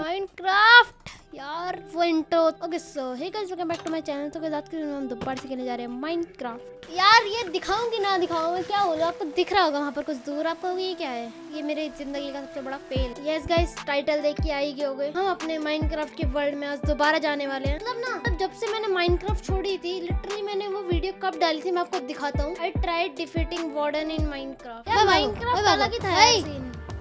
Minecraft यार वो intro okay so hey guys welcome back to my channel तो guys आज के में हम दोबारा से खेलने जा रहे हैं माइनक्राफ्ट यार ये दिखाऊँ कि ना दिखाऊँ मैं क्या बोलूँ आपको दिख रहा होगा वहाँ पर कुछ दूर। आपको ये क्या है? ये मेरे ज़िंदगी का सबसे बड़ा फेल यस गाइस टाइटल देख के आई गए हो गए। हम अपने माइनक्राफ्ट के वर्ल्ड में आज दोबारा जाने वाले हैं। मतलब ना मतलब जब से मैंने माइनक्राफ्ट छोड़ी थी लिटरली मैंने वो वीडियो कब डाली थी मैं आपको दिखाता हूँ। I tried defeating warden in Minecraft Minecraft अलग ही था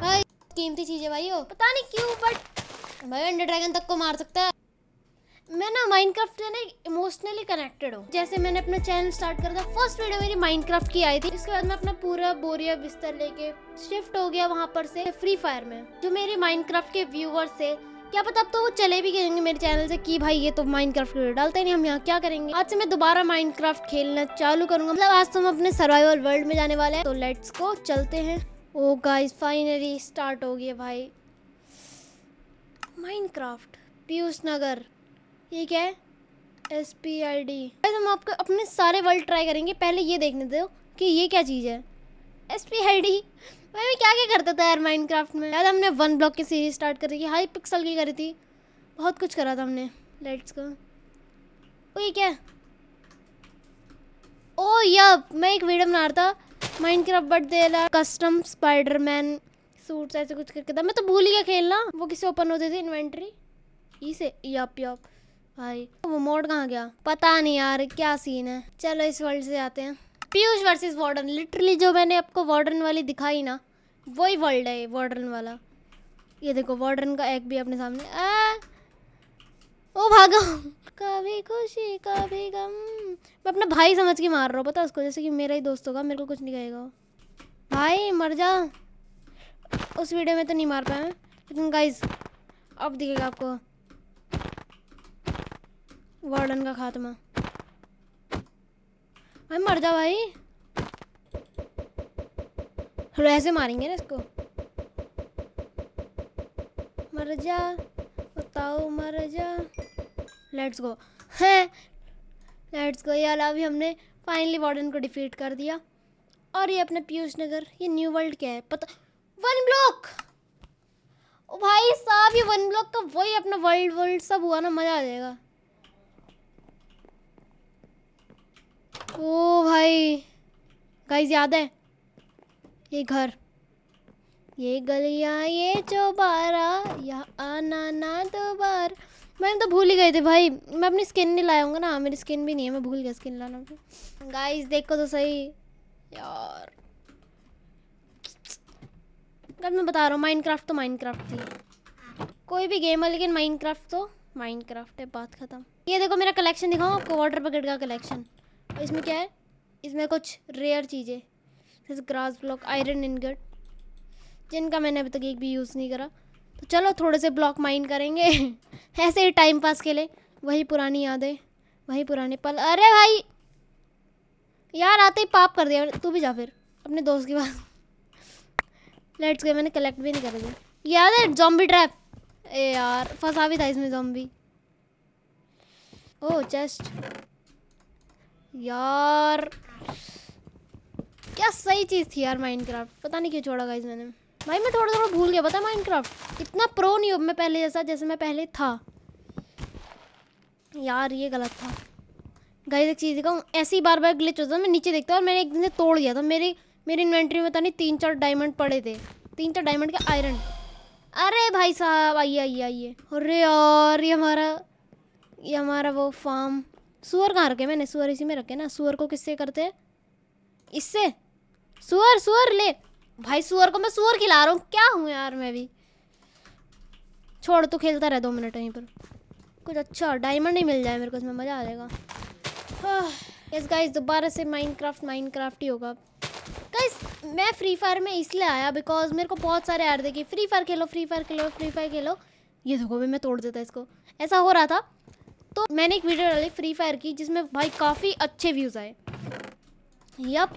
भाई कीमती चीज़ें भाई हो पता नहीं क्यों बट भाई अंडर ड्रैगन तक को मार सकता है। मैं ना माइनक्राफ्ट से ना इमोशनली कनेक्टेड हूँ। जैसे मैंने अपना चैनल स्टार्ट करा था फ़र्स्ट वीडियो मेरी माइनक्राफ्ट की आई थी। इसके बाद मैं अपना पूरा बोरिया बिस्तर लेके शिफ्ट हो गया वहाँ पर से फ्री फायर में। जो मेरे माइनक्राफ्ट के व्यूवर्स थे, क्या पता अब तो वो चले भी गएँगे मेरे चैनल से कि भाई ये तो माइनक्राफ्ट वीडियो डालते नहीं, हम यहाँ क्या करेंगे? आज से मैं दोबारा माइनक्राफ्ट खेलना चालू करूँगा। मतलब आज तो हम अपने सर्वाइवल वर्ल्ड में जाने वाले हैं। तो लेट्स को चलते हैं। ओ गाइस फाइनली स्टार्ट हो गया भाई। माइनक्राफ्ट पीयूष नगर ये क्या है? एस पी आई डी हम आपको अपने सारे वर्ल्ड ट्राई करेंगे। पहले ये देखने दो कि ये क्या चीज़ है। एस पी आई डी भाई, मैं क्या क्या करता था यार माइनक्राफ्ट में? यार हमने वन ब्लॉक की सीरीज़ स्टार्ट करी थी। हाई पिक्सल की करी थी। बहुत कुछ करा था हमने। लेट्स को ओ, ये क्या ओ या मैं एक वीडियो बना रहा था। Minecraft but they custom Spiderman suits ऐसे कुछ करके। था मैं तो भूल गया खेलना। वो किसे ओपन होते थे? इन्वेंट्री इसे यप यप भाई, वो मोड कहाँ गया? पता नहीं यार, क्या सीन है? चलो इस वर्ल्ड से आते हैं। Piyush versus warden. लिटरली जो मैंने आपको वार्डन वाली दिखाई ना, वही वर्ल्ड है वार्डन वाला। ये देखो, वार्डन का एक भी अपने सामने। आ! ओ भागो। कभी खुशी, कभी गम। मैं अपना भाई समझ के मार रहा हूँ, पता उसको? जैसे कि मेरा ही दोस्त होगा, मेरे को कुछ नहीं कहेगा भाई, मर जा। उस वीडियो में तो नहीं मार पाया लेकिन गाइज़ अब दिखेगा आपको। वार्डन का खात्मा। भाई मर जा भाई। हेलो, ऐसे मारेंगे ना इसको। मर जा, बताओ, मर जा। लेट्स गो है? लेट्स गो यार, अभी हमने फाइनली वार्डन को डिफीट कर दिया। और ये अपना पीयूष नगर, ये न्यू वर्ल्ड क्या है? पता वन ब्लॉक। ओ भाई साहब, ये वन ब्लॉक का वही अपना वर्ल्ड वर्ल्ड सब हुआ ना, मज़ा आ जाएगा। ओ भाई गाइस याद है? ये घर। ये गलियाँ, ये चौबारा या आना ना दोबार। मैंने तो भूल ही गए थे भाई, मैं अपनी स्किन नहीं लाऊँगा ना। मेरी स्किन भी नहीं है, मैं भूल गया स्किन लाना। गाइस देखो तो सही। यार। कल मैं बता रहा हूँ माइनक्राफ्ट तो माइनक्राफ्ट थी। कोई भी गेम है, लेकिन माइनक्राफ्ट तो माइनक्राफ्ट है, बात ख़त्म। ये देखो मेरा कलेक्शन दिखाओ आपको वाटर बकेट का कलेक्शन इसमें क्या है? इसमें कुछ रेयर चीज़ें। जैसे ग्रास ब्लॉक आयरन इनगट जिनका मैंने अभी तक एक भी यूज़ नहीं करा। तो चलो, थोड़े से ब्लॉक माइन करेंगे। ऐसे ही टाइम पास के लिए। वही पुरानी यादें, वही पुराने पल। अरे भाई! यार, आते ही पाप कर दिया। तू भी जा फिर, अपने दोस्त के पास। लेट्स गए मैंने कलेक्ट भी नहीं कर दिया याद है जॉम्बी ट्रैप ए यार फंसा भी था इसमें जॉम्बी ओह चेस्ट यार, क्या सही चीज़ थी यार माइनक्राफ्ट पता नहीं क्यों छोड़ा गाइस मैंने। भाई, मैं थोड़ा थोड़ा भूल गया, पता माइनक्राफ्ट इतना प्रो नहीं हूँ, मैं पहले जैसा, जैसे मैं पहले था। यार, ये गलत था। गाइस एक चीज़ दिखाऊँ, ऐसी बार बार ग्लिच होता था मैं नीचे देखता और मैंने एक दिन से तोड़ दिया था। मेरी मेरी इन्वेंट्री में पता नहीं तीन चार डायमंड पड़े थे। तीन चार डायमंड के आयरन अरे भाई साहब, आइए आइए आइए। अरे यार, ये हमारा ये हमारा वो फार्म सुअर कहाँ रखे मैंने सुअर इसी में रखे ना। सुअर को किससे करते हैं? इससे? सुअर सुअर ले। भाई सुअर को मैं सुअर खिला रहा हूँ। क्या हूँ यार मैं भी? छोड़ तो खेलता रह दो मिनट यहीं पर। कुछ अच्छा डायमंड ही मिल जाए मेरे को, इसमें मज़ा आ जाएगा। यस गाइस दोबारा से माइनक्राफ्ट माइनक्राफ्ट ही होगा। गाइस मैं फ्री फायर में इसलिए आया बिकॉज़ मेरे को बहुत सारे ऐड देखे। फ्री फायर खेलो फ्री फायर खेलो फ्री फायर खेलो। ये देखो भाई मैं तोड़ देता इसको। ऐसा हो रहा था। तो मैंने एक वीडियो डाली फ्री फायर की, जिसमें भाई काफ़ी अच्छे व्यूज़ आए। यप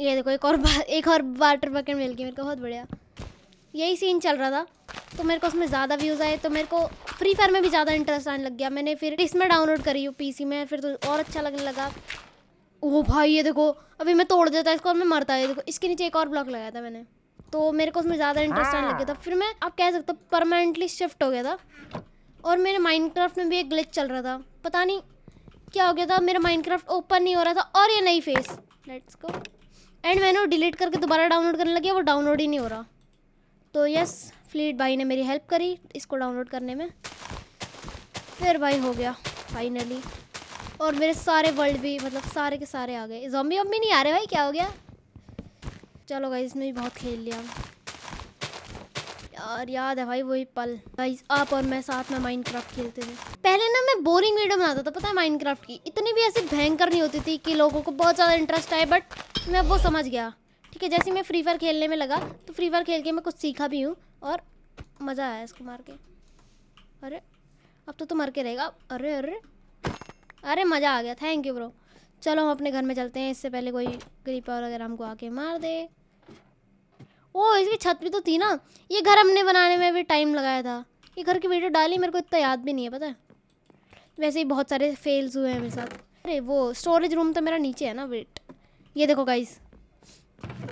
ये देखो, एक और एक और वाटर बकेट मिल गई मेरे को, बहुत बढ़िया। यही सीन चल रहा था। तो मेरे को उसमें ज़्यादा व्यूज़ आए तो मेरे को फ्री फायर में भी ज़्यादा इंटरेस्ट आने लग गया। मैंने फिर इसमें डाउनलोड करी हूँ पीसी में, फिर तो और अच्छा लगने लगा। ओ भाई, ये देखो, अभी मैं तोड़ देता इसको और मैं मरता है देखो, इसके नीचे एक और ब्लॉक लगाया था मैंने। तो मेरे को उसमें ज़्यादा इंटरेस्ट आने लग गया था। फिर मैं आप कह सकते हो परमानेंटली शिफ्ट हो गया था। और मेरे माइनक्राफ्ट में भी एक ग्लिच चल रहा था। पता नहीं क्या हो गया था, मेरा माइनक्राफ्ट ओपन नहीं हो रहा था और ये नई फेस लेट्स गो एंड मैंने वो डिलीट करके दोबारा डाउनलोड करने लगी वो डाउनलोड ही नहीं हो रहा। तो यस फ्लीट भाई ने मेरी हेल्प करी इसको डाउनलोड करने में। फिर भाई हो गया फाइनली और मेरे सारे वर्ल्ड भी मतलब सारे के सारे आ गए। जॉम्बी वम्बी नहीं आ रहे भाई, क्या हो गया? चलो भाई इसमें भी बहुत खेल लिया। यार, याद है भाई वही पल। भाई आप और मैं साथ में माइनक्राफ्ट खेलते थे। पहले ना मैं बोरिंग वीडियो बनाता था, पता है माइनक्राफ्ट की? इतनी भी ऐसी भयंकर नहीं होती थी कि लोगों को बहुत ज़्यादा इंटरेस्ट आए बट मैं वो समझ गया। ठीक है, जैसे मैं फ्री फायर खेलने में लगा तो फ्री फायर खेल के मैं कुछ सीखा भी हूँ, और मज़ा आया इसको मार के। अरे, अब तो तू मर के रहेगा। अरे अरे। अरे मज़ा आ गया थैंक यू ब्रो चलो हम अपने घर में चलते हैं, इससे पहले कोई क्रीपर वगैरह हमको आके मार दे। ओ, इसकी छत भी तो थी ना। ये घर हमने बनाने में भी टाइम लगाया था। ये घर की वीडियो डाली, मेरे को इतना याद भी नहीं है, पता है? वैसे ही बहुत सारे फेल्स हुए हैं मेरे साथ। अरे, वो स्टोरेज रूम तो मेरा नीचे है ना वेट ये देखो गाइस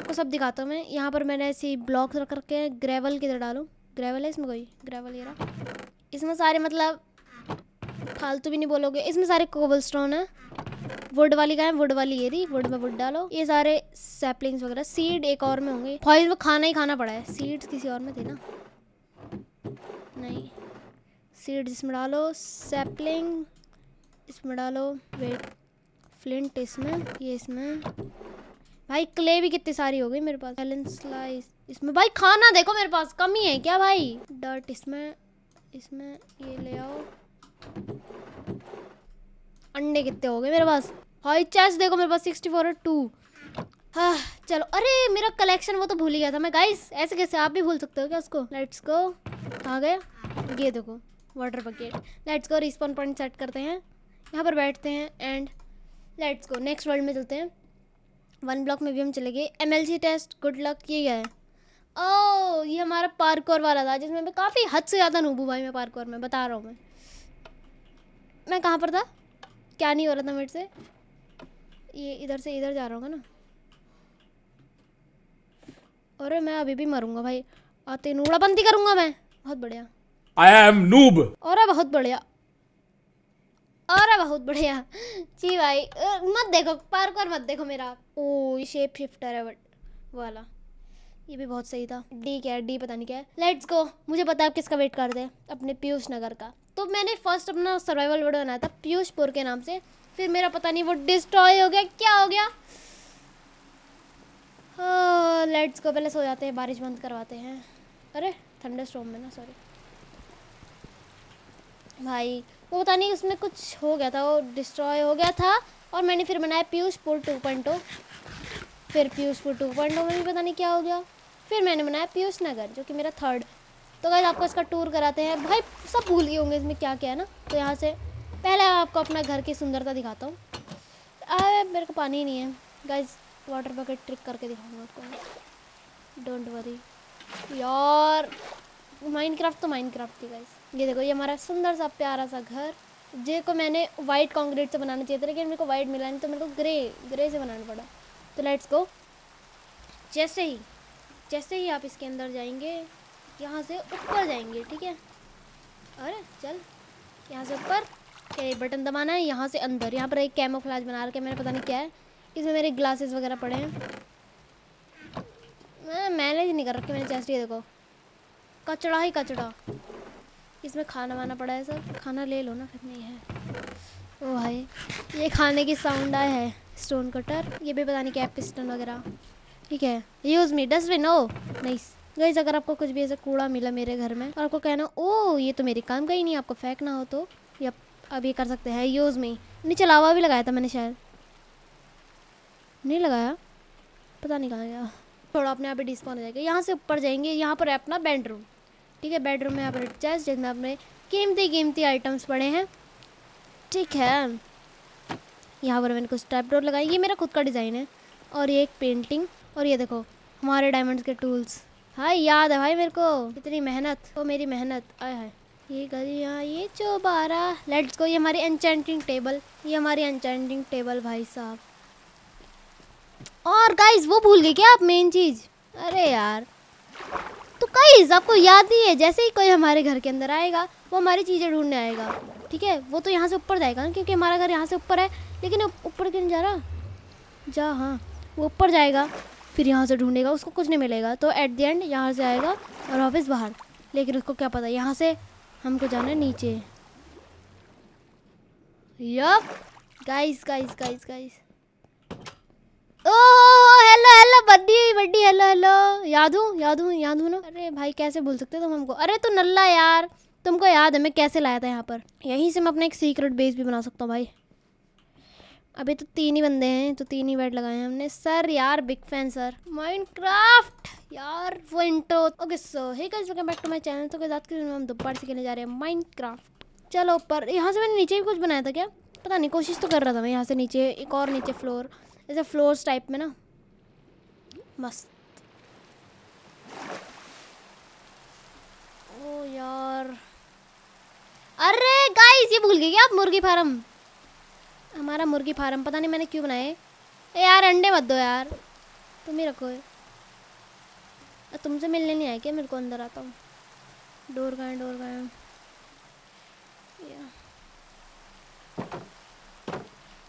को सब दिखाता हूँ मैं। यहाँ पर मैंने ऐसी ब्लॉक्स रख रखे हैं ग्रेवल किधर डालूँ? ग्रेवल है इसमें कोई? ग्रेवल ये इसमें सारे मतलब फालतू भी नहीं बोलोगे। इसमें सारे कोबल स्टोन है। वुड वाली का है वुड वाली ये थी वुड में वुड डालो। ये सारे सैपलिंग्स वगैरह सीड एक और में होंगे। फॉइज में खाना ही खाना पड़ा है। सीड्स किसी और में थे ना? नहीं। सीड इसमें डालो सैपलिंग इसमें डालो वेट फ्लिंट इसमें, ये इसमें। भाई क्ले भी कितनी सारी हो गई मेरे पास। स्लाइस इसमें। भाई, खाना देखो मेरे पास, कमी है क्या भाई? डर्ट इसमें इसमें ये ले आओ। अंडे कितने हो गए मेरे पास? हाई चेस्ट देखो मेरे पास सिक्सटी फोर टू हाँ चलो। अरे, मेरा कलेक्शन वो तो भूल ही गया था मैं। गाइस ऐसे कैसे? आप भी भूल सकते हो क्या उसको? लेट्स गो आ गए। ये देखो water bucket let's go respawn point set करते हैं। यहाँ पर बैठते हैं and let's go next world में चलते हैं। वन ब्लॉक में भी हम चले गए। एमएलजी टेस्ट गुड लक ये क्या है? ओ ये हमारा पार्कोर वाला था, जिसमें मैं काफ़ी हद से ज़्यादा नूबू भाई, मैं पार्कोर में, बता रहा हूँ मैं। मैं कहाँ पर था? क्या नहीं हो रहा था मेरे से? ये इधर से इधर जा रहा हूँ ना। अरे मैं अभी भी मरूँगा भाई। आते नूड़ाबंदी करूँगा मैं। बहुत बढ़िया। आई एम नूब अरे बहुत बढ़िया। अरे बहुत बढ़िया। जी भाई मत देखो पार्क और मत देखो मेरा। ओ ये शेप शिफ्टर है बट वाला। ये भी बहुत सही था। डी क्या है? डी पता नहीं क्या है। लेट्स गो मुझे पता है आप किसका वेट कर दे अपने पीयूष नगर का। तो मैंने फ़र्स्ट अपना सर्वाइवल वीडियो बनाया था पीयूषपुर के नाम से। फिर मेरा पता नहीं वो डिस्ट्रॉय हो गया, क्या हो गया? लेट्स गो पहले सो जाते हैं, बारिश बंद करवाते हैं। अरे थंडर स्टोम में ना सॉरी भाई, वो पता नहीं उसमें कुछ हो गया था, वो डिस्ट्रॉय हो गया था, और मैंने फिर बनाया पीयूषपुर टू पॉइंट फिर पीयूषपुर टू पॉइंट में भी पता नहीं क्या हो गया। फिर मैंने बनाया पीयूष नगर, जो कि मेरा थर्ड तो गाइज़ आपको इसका टूर कराते हैं। भाई, सब भूल गए होंगे इसमें क्या क्या है ना? तो यहाँ से पहले आपको अपना घर की सुंदरता दिखाता हूँ। अरे, मेरे को पानी नहीं है। गाइज़ वाटर बकेट ट्रिक करके दिखाऊँगा आपको डोंट वरी यार माइनक्राफ्ट तो माइनक्राफ्ट थी गाइज़ ये देखो, ये हमारा सुंदर सा प्यारा सा घर। जे को मैंने वाइट कॉन्क्रीट से बनाना चाहिए था, लेकिन मेरे को वाइट मिला नहीं तो मेरे को ग्रे ग्रे से बनाना पड़ा। तो लेट्स गो जैसे ही जैसे ही आप इसके अंदर जाएँगे यहाँ से ऊपर जाएँगे, ठीक है? अरे, चल। यहाँ से ऊपर। ये बटन दबाना है? यहाँ से अंदर। यहाँ पर एक कैमो कैमोफ्लाज बना रखे मैंने पता नहीं क्या है। इसमें मेरे ग्लासेस वगैरह पड़े हैं। मैं मैनेज नहीं कर रखे, मैंने चेस्ट ये देखो। कचड़ा ही कचड़ा। इसमें खाना वाना पड़ा है, सर। खाना ले लो ना, फिर नहीं है। ओ भाई, ये खाने की साउंड आया है स्टोन कटर ये भी पता नहीं क्या पिस्टन वगैरह। ठीक है। Use me dustbin oh nice गई अगर आपको कुछ भी ऐसा कूड़ा मिला मेरे घर में और आपको कहना ओ ये तो मेरे काम का ही नहीं, आपको फेंकना हो तो? या अब ये कर सकते हैं, यूज़ में नीचे लावा भी लगाया था मैंने शायद। नहीं लगाया? पता नहीं कहाँ गया। थोड़ा अपने आप ही डिस्काउंट हो जाएगा। यहाँ से ऊपर जाएँगे, यहाँ पर है अपना बेडरूम ठीक है बेडरूम में यहाँ पर चेस्ट जिसमें अपने कीमती कीमती आइटम्स पड़े हैं। ठीक है। यहाँ पर मैंने कुछ टाइप डोर लगाई। ये मेरा खुद का डिज़ाइन है। और ये एक पेंटिंग और ये देखो, हमारे डायमंड्स के टूल्स हाँ याद है भाई मेरे को। इतनी मेहनत। वो मेरी मेहनत। आया है ये गलियाँ, ये चौबारा। लेट्स गो ये हमारी एनचेंटिंग टेबल ये हमारी एनचेंटिंग टेबल भाई साहब। और गाइस वो भूल गए क्या आप मेन चीज़? अरे यार। तो गाइस आपको याद ही है, जैसे ही कोई हमारे घर के अंदर आएगा, वो हमारी चीज़ें ढूँढने आएगा। ठीक है? वो तो यहाँ से ऊपर जाएगा ना, क्योंकि हमारा घर यहाँ से ऊपर है, लेकिन ऊपर क्यों नहीं जा रहा? जा हाँ वो ऊपर जाएगा। फिर यहाँ से ढूंढेगा, उसको कुछ नहीं मिलेगा। तो एट द एंड यहाँ से आएगा और वापस बाहर। लेकिन उसको क्या पता, यहाँ से हमको जाना है नीचे। Yup guys guys guys guys oh hello hello buddy buddy hello hello याद हूँ याद हूँ याद हूँ ना। अरे भाई, कैसे भूल सकते तुम हमको? अरे तू नल्ला यार। तुमको याद है मैं कैसे लाया था यहाँ पर? यहीं से मैं अपना एक सीक्रेट बेस भी बना सकता हूँ, भाई। अभी तो तीन ही बंदे हैं तो तीन ही बेड लगाए हैं हमने। सर, यार बिग फ़ैन सर माइनक्राफ्ट यार, वो intro okay so hey guys welcome back to my channel तो के साथ हम दोपहर से खेलने जा रहे हैं माइनक्राफ्ट चलो ऊपर यहाँ से मैंने नीचे भी कुछ बनाया था क्या? पता नहीं, कोशिश तो कर रहा था मैं यहाँ से नीचे, एक और नीचे फ्लोर ऐसे फ्लोर्स टाइप में ना। मस्त। ओ यार। अरे गाइस ये भूल गए क्या आप मुर्गी फार्म? हमारा मुर्गी फार्म पता नहीं मैंने क्यों बनाए। ए यार अंडे मत दो यार। तुम ही रखो। तुमसे मिलने नहीं आए क्या? मेरे को अंदर आता हूँ। डोर गए डोर गए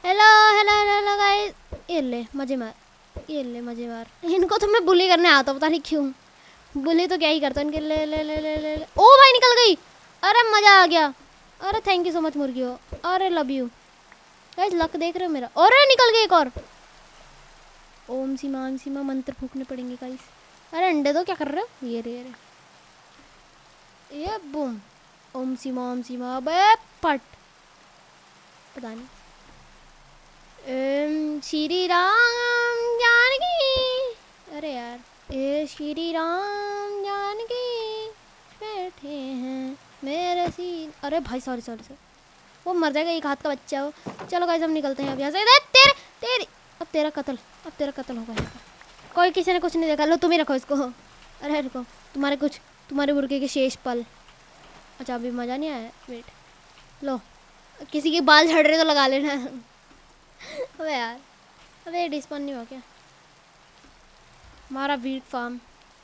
हेलो हेलो हेलो गाइस ये ले मज़े मार ये ले मज़े मार इनको तो मैं बुली करने आता पता नहीं क्यों। बुली तो क्या ही करता इनके ले ले ले ले, ले। ओ भाई निकल गई। अरे मज़ा आ गया। अरे थैंक यू सो मच मुर्गी हो अरे लव यू गाइस लक देख रहे हो मेरा। और निकल गए एक और। ओम सीमा ओम सीमा, मंत्र फूकने पड़ेंगे गाइस अरे, अंडे दो क्या कर रहे हो? ये रे ये रे। ये बूम ओम सीमा ओम सीमा, अबे, पट। पता नहीं। श्री राम जानकी। अरे यार ए श्री राम जानकी बैठे हैं मेरे सीन। अरे, भाई सॉरी सॉरी सॉरी वो मर जाएगा, एक हाथ का बच्चा हो। चलो गाइस हम निकलते हैं अब यहाँ से। तेरे, तेरी। अब तेरा कत्ल, अब तेरा कत्ल होगा यहाँ पर। कोई किसी ने कुछ नहीं देखा। लो, तुम ही रखो इसको। अरे, रुको। तुम्हारे कुछ, तुम्हारे मुर्गे के शेष पल। अच्छा अभी मज़ा नहीं आया। वेट लो। किसी के बाल झड़ रहे तो लगा लेना। अबे यार। अबे डिस्पॉन नहीं हो क्या? हमारा वीट फार्म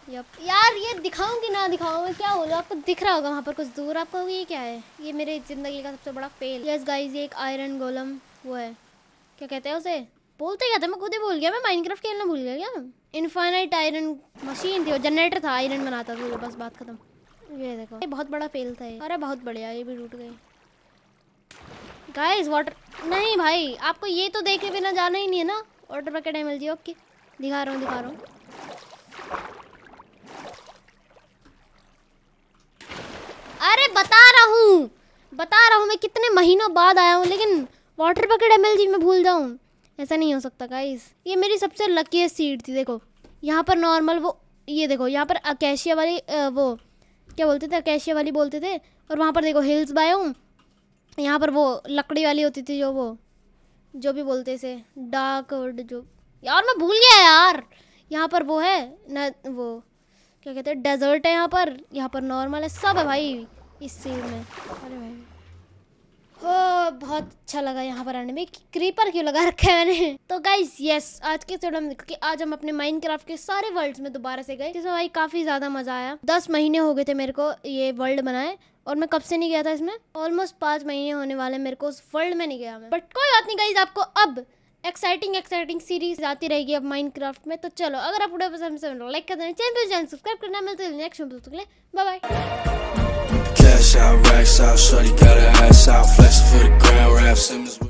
यप यार, ये दिखाऊँ कि ना दिखाऊँ मैं क्या होगा आपको दिख रहा होगा वहाँ पर कुछ दूर। आपको ये क्या है? ये मेरे ज़िंदगी का सबसे बड़ा फेल यस गाइस ये एक आयरन गोलम वो है। क्या कहते हैं उसे? बोलते क्या था? मैं खुद ही भूल गया। मैं माइनक्राफ्ट खेलना भूल गया क्या? इनफाइनाइट आयरन मशीन थी और जनरेटर था आयरन बनाता था बस बात खत्म। ये देखो। ये बहुत बड़ा फेल था ये। अरे, बहुत बढ़िया, ये भी टूट गई। गाइस वाटर नहीं भाई, आपको ये तो देखे बिना जाना ही नहीं है ना? Water bucket M L G आपकी दिखा रहा हूँ, दिखा रहा हूँ अरे बता रहा हूँ। बता रहा हूँ मैं कितने महीनों बाद आया हूँ, लेकिन water bucket M L G में भूल जाऊँ। ऐसा नहीं हो सकता गाइस ये मेरी सबसे लकीस्ट सीट थी, देखो। यहाँ पर नॉर्मल वो, ये देखो, यहाँ पर अकेशिया वाली वो, क्या बोलते थे अकेशिया वाली बोलते थे, और वहाँ पर देखो हिल्स बायोम यहाँ पर वो लकड़ी वाली होती थी जो वो, जो भी बोलते थे डार्क वर्ड जो, यार मैं भूल गया यार। यहाँ पर वो है, न, वो, क्या कहते हैं डेजर्ट है यहाँ पर यहाँ पर नॉर्मल है, सब है भाई। इस सीन में। अरे भाई। हो बहुत अच्छा लगा यहाँ पर आने में क्रीपर क्यों लगा रखा है मैंने? तो गाइस यस आज के वीडियो में कि आज हम अपने माइनक्राफ्ट के सारे वर्ल्ड्स में दोबारा से गए। जिसमें भाई काफ़ी ज़्यादा मज़ा आया। दस महीने हो गए थे मेरे को ये वर्ल्ड बनाए और मैं कब से नहीं गया था इसमें? ऑलमोस्ट पाँच महीने होने वाले मेरे को उस वर्ल्ड में नहीं गया मैं। बट कोई बात नहीं गाइज़ आपको अब एक्साइटिंग एक्साइटिंग सीरीज़ आती रहेगी अब माइनक्राफ्ट में। तो चलो, अगर आप लाइक कर देना, चैनल सब्सक्राइब करना। मिलते हैं next bye bye cash out, racks out, shorty got her ass out, flexing for the ground, rap Simmons.